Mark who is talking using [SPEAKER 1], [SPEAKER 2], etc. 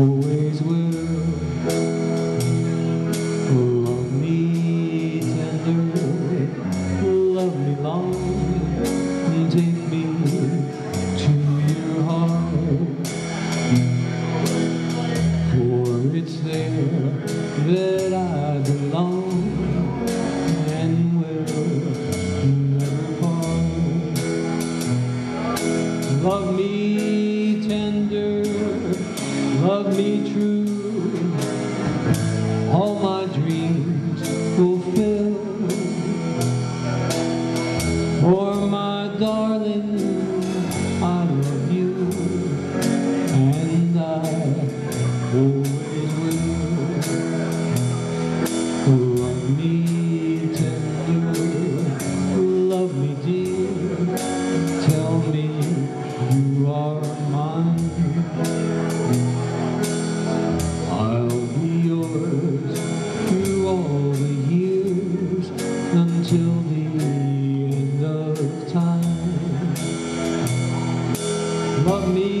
[SPEAKER 1] always will Love me tenderly, love me long. Take me to your heart. For it's there that I belong. And will never part. Love me love me true. All my dreams fulfill. For my darling, I love you, and I always will. Love me tender, love me dear, tell me you are mine. till the end of time. Love me.